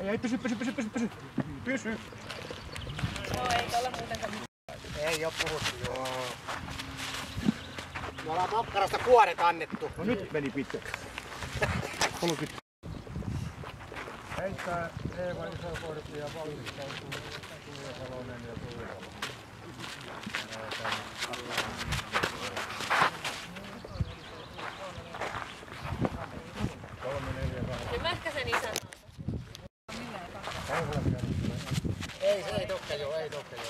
Ei, ei, pysy, pysy, pysy, pysy, pysy. Pysy. No ei tällä muutenkaan Ei oo puhuttu, joo. Me ollaan makkarasta kuoret annettu. No nyt meni pitkäksi. Polkit. Heittää Eeva Isokorpi ja valmistautuu Tuija Salonen ja Tuija Salonen. Joo, ei tokka joo.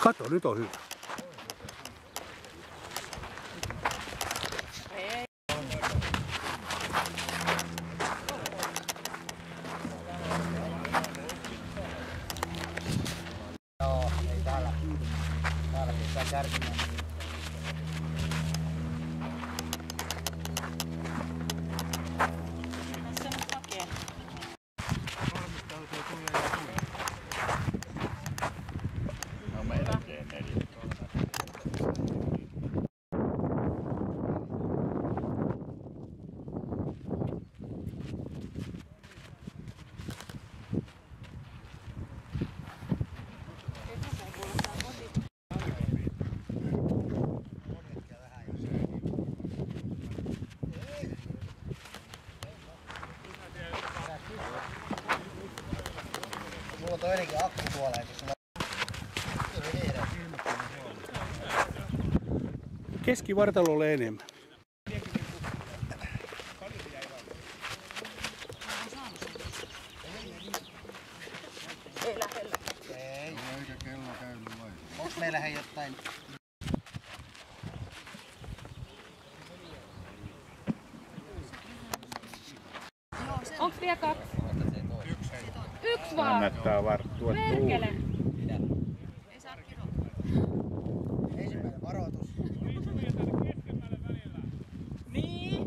Kato, nyt on hyvä. Joo, ei täällä. Täällä pistää toinenkin akku tuolla, eikö sulla Keskivartalolle enemmän. Onks meillä hei jotain? Onks vielä kaksi? Yksi vaan. Kannattaa varttua Perkele. Ensimmäinen varoitus. Niin.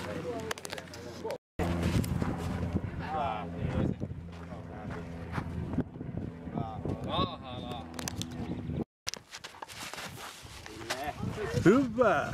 Uba!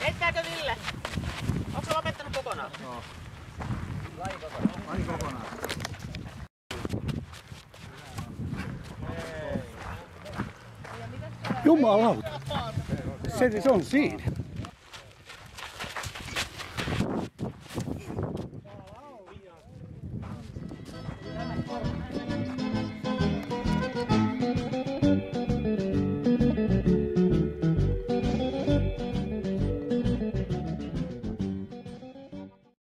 Heittääkö Ville? Onko se lopettanut kokonaan? Jumalauta. Se, se on siinä.